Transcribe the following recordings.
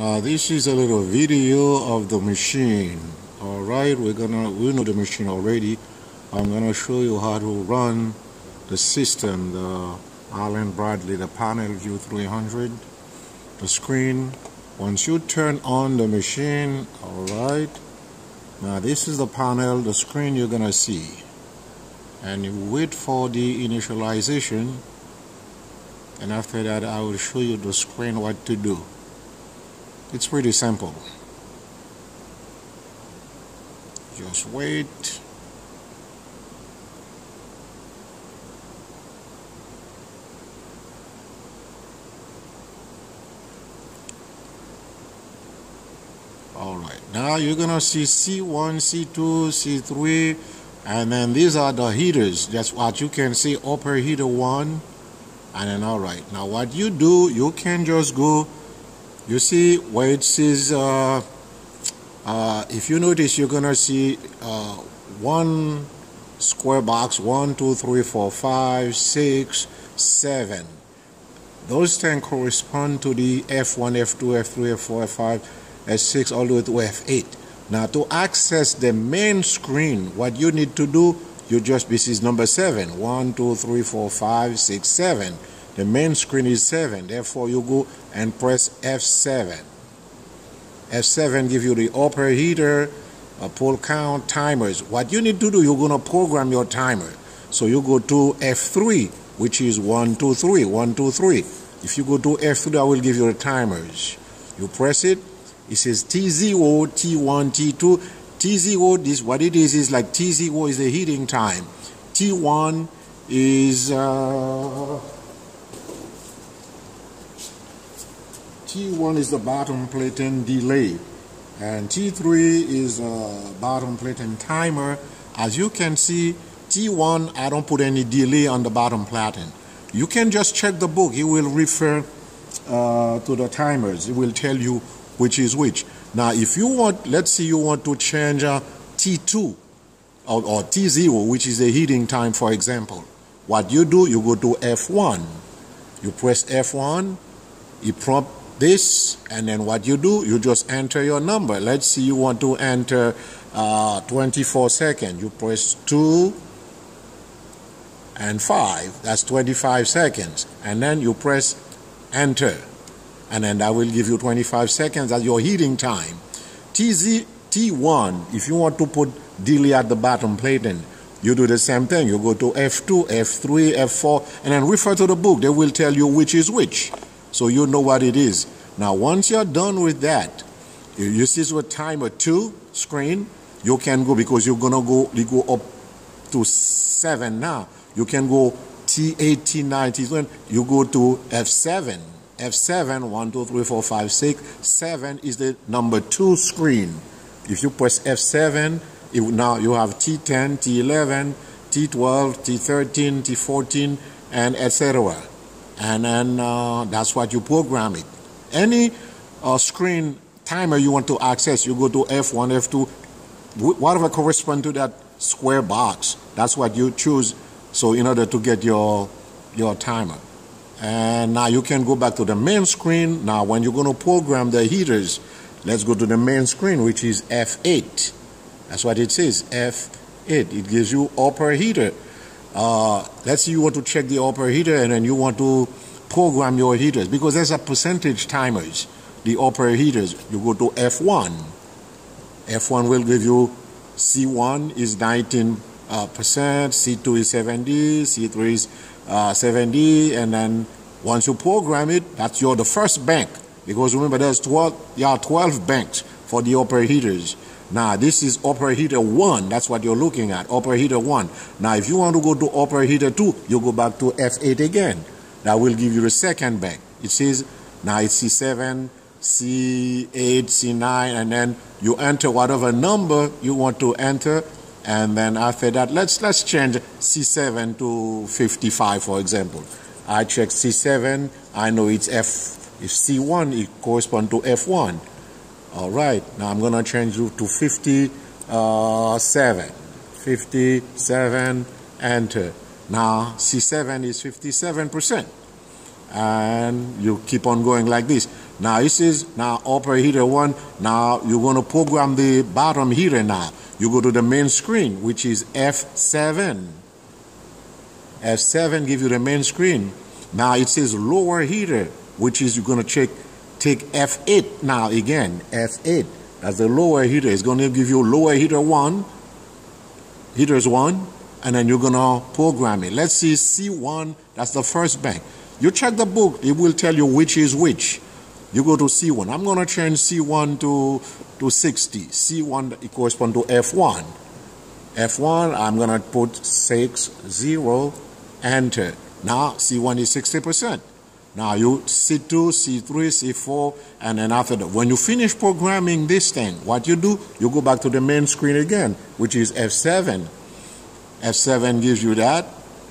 Now this is a little video of the machine. Alright, we're gonna we know the machine already. I'm gonna show you how to run the system, the Allen Bradley, the panel view 300, the screen. Once you turn on the machine, alright. Now this is the panel, the screen you're gonna see. And you wait for the initialization and after that I will show you the screen what to do. It's pretty simple. Just wait. Alright, now you're gonna see C1, C2, C3, and then these are the heaters. That's what you can see upper heater 1, and then alright. Now what you do, you can just go you see where it says uh, uh, if you notice you're gonna see uh, one square box one two three four five six seven. Those 10 correspond to the F1 F2 F3 F4 F5 S6 all the way to F8 now to access the main screen what you need to do you just this is number seven. One two three four five six seven the main screen is 7. Therefore, you go and press F7. F7 gives you the upper heater, a pull count, timers. What you need to do, you're going to program your timer. So you go to F3, which is 1, 2, 3, 1, 2, 3. If you go to F3, I will give you the timers. You press it, it says T0, T1, T2. T0, this what it is is like T0 is the heating time. T1 is uh, T1 is the bottom platen delay and T3 is a bottom platen timer. As you can see, T1, I don't put any delay on the bottom platen. You can just check the book. It will refer uh, to the timers. It will tell you which is which. Now, if you want, let's say you want to change uh, T2 or, or T0, which is the heating time, for example. What you do, you go to F1. You press F1, it prompt this and then what you do you just enter your number. Let's see you want to enter uh, 24 seconds you press 2 and 5 that's 25 seconds. And then you press enter. And then that will give you 25 seconds as your heating time. TZ, T1 if you want to put delay at the bottom platen you do the same thing. You go to F2 F3 F4 and then refer to the book. They will tell you which is which so you know what it is. Now, once you're done with that, you see with timer two screen, you can go because you're gonna go you go up to seven now. You can go T8, T9, T10, you go to F7. F7, 1, 2, 3, 4, 5, 6. 7 is the number 2 screen. If you press F7, it, now you have T10, T11, T12, T13, T14, and etc and then uh, that's what you program it. Any uh, screen timer you want to access, you go to F1, F2, whatever correspond to that square box. That's what you choose. So in order to get your your timer. And now you can go back to the main screen. Now when you're going to program the heaters, let's go to the main screen, which is F8. That's what it says, F8. It gives you upper heater. Uh, let's say you want to check the upper heater and then you want to program your heaters because there's a percentage timers. The upper heaters, you go to F1. F1 will give you C1 is 19 uh, percent, C2 is 70, C3 is uh, 70, and then once you program it, that's your the first bank because remember there's 12, yeah, 12 banks for the upper heaters. Now, this is upper heater 1. That's what you're looking at, upper heater 1. Now, if you want to go to upper heater 2, you go back to F8 again. That will give you the second bank. It says, now it's C7, C8, C9, and then you enter whatever number you want to enter. And then after that, let's, let's change C7 to 55, for example. I check C7, I know it's F, if C1, it corresponds to F1. All right, now I'm going to change you to 57. 57, enter. Now C7 is 57%. And you keep on going like this. Now it says now upper heater one. Now you're going to program the bottom heater now. You go to the main screen, which is F7. F7 give you the main screen. Now it says lower heater, which is you're going to check take F8 now again. F8 as the lower heater. It's going to give you lower heater one, heaters one, and then you're going to program it. Let's see C1, that's the first bank. You check the book, it will tell you which is which. You go to C1. I'm going to change C1 to, to 60. C1 corresponds to F1. F1, I'm going to put 6, 0, enter. Now C1 is 60%. Now you C2, C3, C4, and then after that, when you finish programming this thing, what you do, you go back to the main screen again, which is F7. F7 gives you that,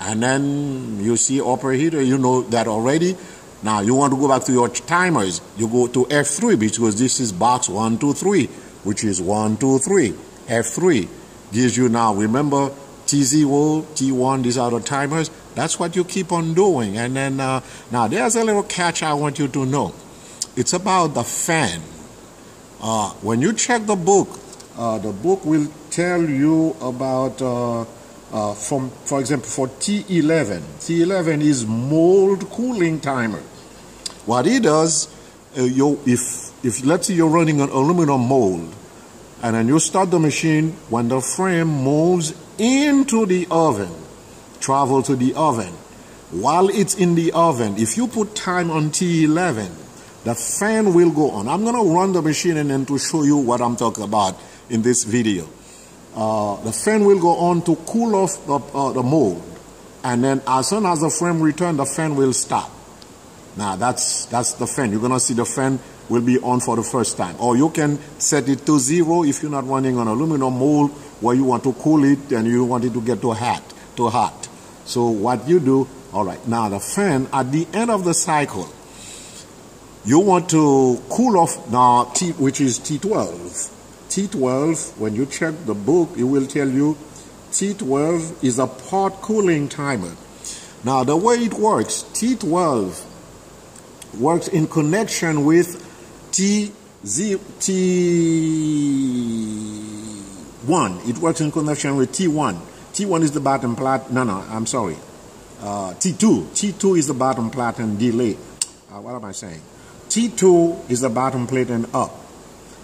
and then you see operator, you know that already. Now you want to go back to your timers, you go to F3 because this is box 1, 2, 3, which is 1, 2, 3. F3 gives you now, remember T0, T1, these are the timers. That's what you keep on doing. And then uh, now there's a little catch I want you to know. It's about the fan. Uh, when you check the book, uh, the book will tell you about, uh, uh, from for example, for T11. T11 is mold cooling timer. What it does, uh, you, if, if let's say you're running an aluminum mold, and then you start the machine when the frame moves into the oven, travel to the oven. While it's in the oven, if you put time on T11, the fan will go on. I'm going to run the machine and then to show you what I'm talking about in this video. Uh, the fan will go on to cool off the, uh, the mold. And then as soon as the frame returns, the fan will stop. Now that's, that's the fan. You're going to see the fan will be on for the first time. Or you can set it to zero if you're not running on aluminum mold where you want to cool it and you want it to get too hot, too hot. So what you do, all right, now the fan at the end of the cycle, you want to cool off now, T, which is T12. T12, when you check the book, it will tell you T12 is a part cooling timer. Now the way it works, T12 works in connection with T Z T1. It works in connection with T1. T1 is the bottom plat. No, no, I'm sorry. Uh, T2. T2 is the bottom plate and delay. Uh, what am I saying? T2 is the bottom plate and up.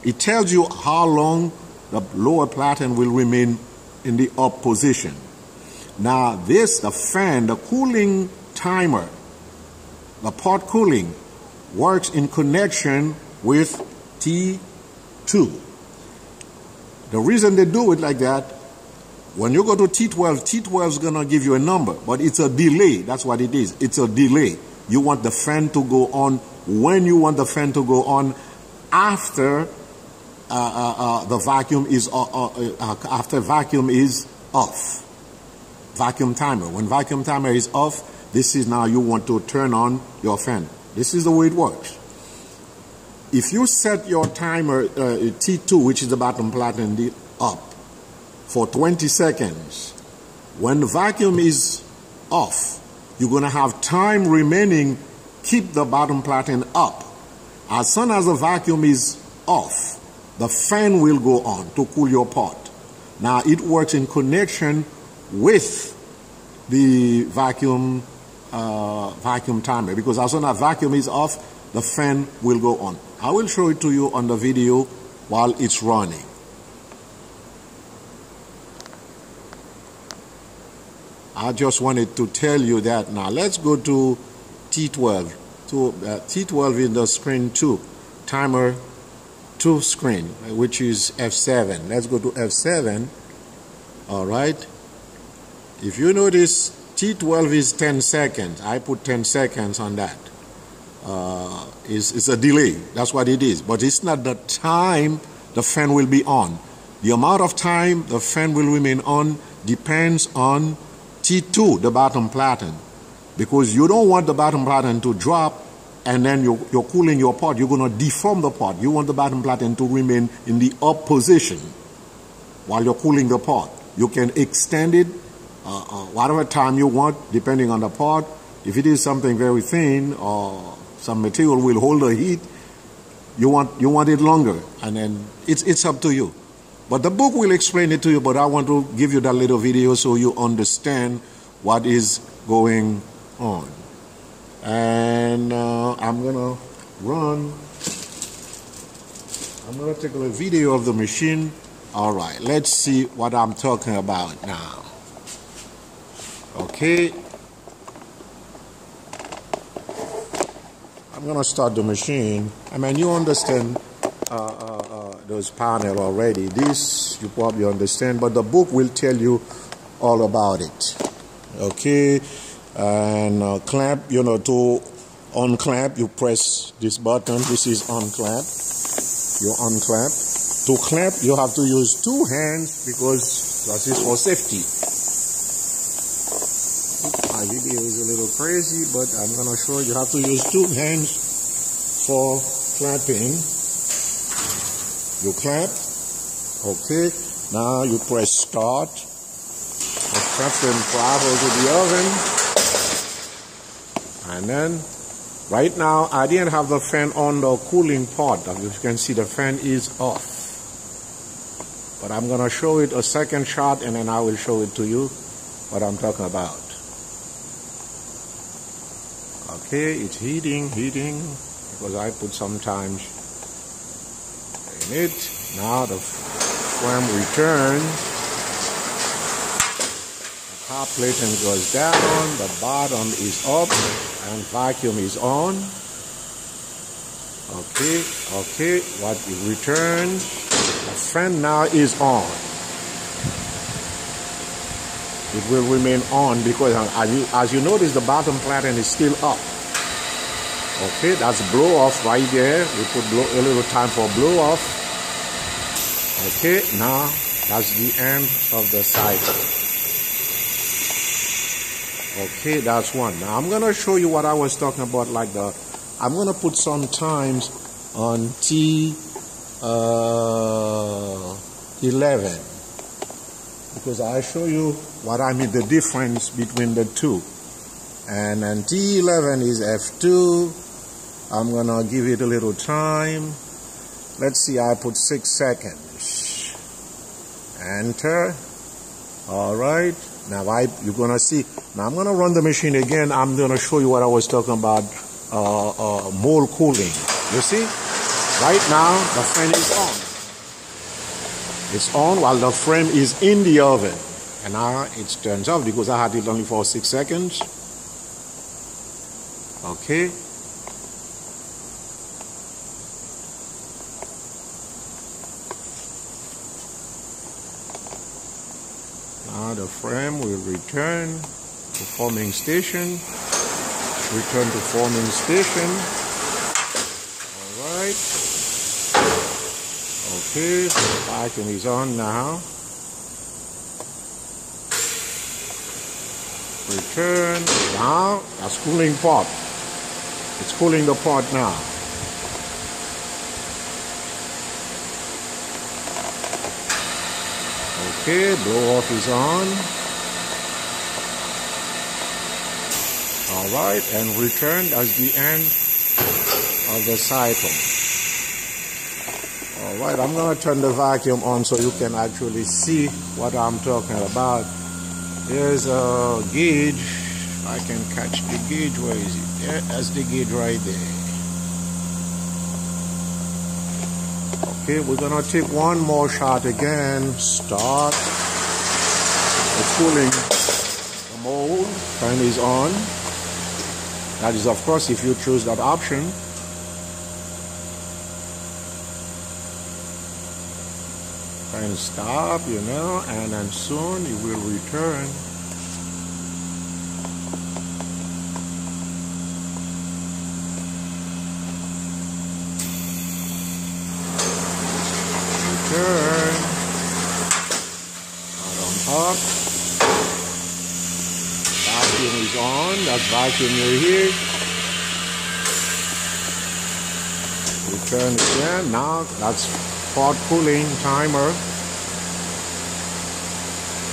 It tells you how long the lower platen will remain in the up position. Now this, the fan, the cooling timer, the part cooling, works in connection with T2. The reason they do it like that, when you go to T12, T12 is going to give you a number, but it's a delay. That's what it is. It's a delay. You want the fan to go on when you want the fan to go on after uh, uh, uh, the vacuum is uh, uh, uh, after vacuum is off. Vacuum timer. When vacuum timer is off, this is now you want to turn on your fan. This is the way it works. If you set your timer uh, T2, which is the bottom platen, up for 20 seconds, when the vacuum is off, you're going to have time remaining, keep the bottom platen up. As soon as the vacuum is off, the fan will go on to cool your pot. Now it works in connection with the vacuum uh, vacuum timer because as soon as vacuum is off, the fan will go on. I will show it to you on the video while it's running. I just wanted to tell you that. Now let's go to T12. To, uh, T12 in the screen 2, timer 2 screen, which is F7. Let's go to F7. All right. If you notice, T12 is 10 seconds. I put 10 seconds on that uh, is, is a delay. That's what it is. But it's not the time the fan will be on. The amount of time the fan will remain on depends on T2, the bottom platen. Because you don't want the bottom platen to drop and then you're, you're cooling your pot. You're going to deform the pot. You want the bottom platen to remain in the up position while you're cooling the pot. You can extend it uh, uh, whatever time you want, depending on the pot. If it is something very thin or some material will hold the heat, you want you want it longer, and then it's it's up to you. But the book will explain it to you. But I want to give you that little video so you understand what is going on. And uh, I'm gonna run. I'm gonna take a video of the machine. All right, let's see what I'm talking about now. Okay. I'm gonna start the machine. I mean, you understand uh, uh, uh, those panel already. This you probably understand, but the book will tell you all about it. Okay, and uh, clamp. You know, to unclamp, you press this button. This is unclamp. You unclamp. To clamp, you have to use two hands because that is for safety. My video is a little crazy, but I'm gonna show you. Have to use two hands for clapping. You clap, Okay. Now you press start. The clamping travel to the oven. And then right now I didn't have the fan on the cooling part. As you can see the fan is off. But I'm gonna show it a second shot and then I will show it to you what I'm talking about. Okay, it's heating, heating, because I put sometimes in it. Now the flame returns. The top platen goes down, the bottom is up, and vacuum is on. Okay, okay, what it returns. The fan now is on. It will remain on because uh, as you, as you notice the bottom platen is still up. Okay, that's blow off right there. We put blow, a little time for blow off. Okay, now that's the end of the cycle. Okay, that's one. Now I'm gonna show you what I was talking about, like the, I'm gonna put some times on T uh, 11 because I show you what I mean the difference between the two. And then T11 is F2. I'm gonna give it a little time. Let's see, I put six seconds. Enter. All right. Now I, you're gonna see. Now I'm gonna run the machine again. I'm gonna show you what I was talking about, uh, uh, mold cooling. You see? Right now the fan is on. It's on while the frame is in the oven. And now it turns off because I had it only for six seconds. Okay. Frame will return to forming station. Return to forming station. Alright. Okay, the vacuum is on now. Return. Now, that's cooling pot. It's cooling the pot now. Okay, blow off is on. Alright, and return as the end of the cycle. Alright, I'm going to turn the vacuum on so you can actually see what I'm talking about. There's a gauge. I can catch the gauge. Where is it? Yeah, that's the gauge right there. Okay, we're gonna take one more shot again. Start. It's cooling. The mold fan is on. That is, of course, if you choose that option. And stop, you know, and then soon it will return. Turn. Bottom up. Vacuum is vacuum you're here. Return again. Now that's pot cooling timer.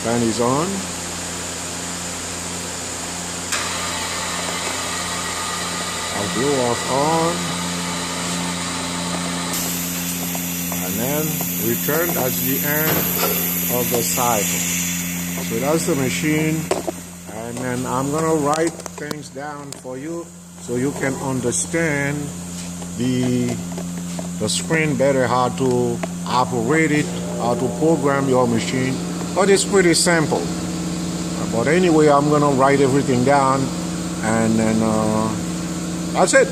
Fan is on. I'll blow off on. and then return at the end of the cycle. So that's the machine and then I'm gonna write things down for you so you can understand the the screen better how to operate it how to program your machine. But it's pretty simple. But anyway I'm gonna write everything down and then uh, that's it.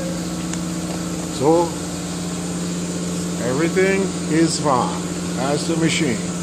So everything is fine. That's the machine